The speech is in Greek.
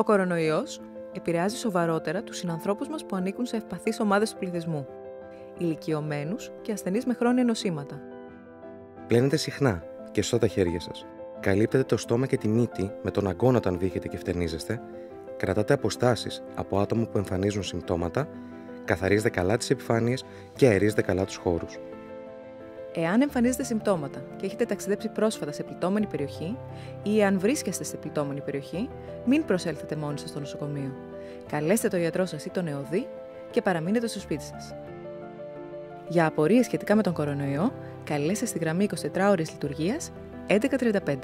Ο κορονοϊός επηρεάζει σοβαρότερα τους συνανθρώπους μας που ανήκουν σε ευπαθείς ομάδες του πληθυσμού, ηλικιωμένους και ασθενείς με χρόνια νοσήματα. Πλένετε συχνά και στο τα χέρια σας. Καλύπτετε το στόμα και τη μύτη με τον αγκώνα όταν βύχετε και φτερνίζεστε. Κρατάτε αποστάσεις από άτομα που εμφανίζουν συμπτώματα. Καθαρίζετε καλά τις επιφάνειες και αερίζετε καλά τους χώρους. Εάν εμφανίζετε συμπτώματα και έχετε ταξιδέψει πρόσφατα σε πληττόμενη περιοχή ή αν βρίσκεστε σε πληττόμενη περιοχή, μην προσέλθετε μόνοι σας στο νοσοκομείο. Καλέστε τον γιατρό σας ή τον ΕΟΔΗ και παραμείνετε στο σπίτι σας. Για απορίες σχετικά με τον κορονοϊό, καλέστε στη γραμμή 24 ώρες λειτουργίας 1135.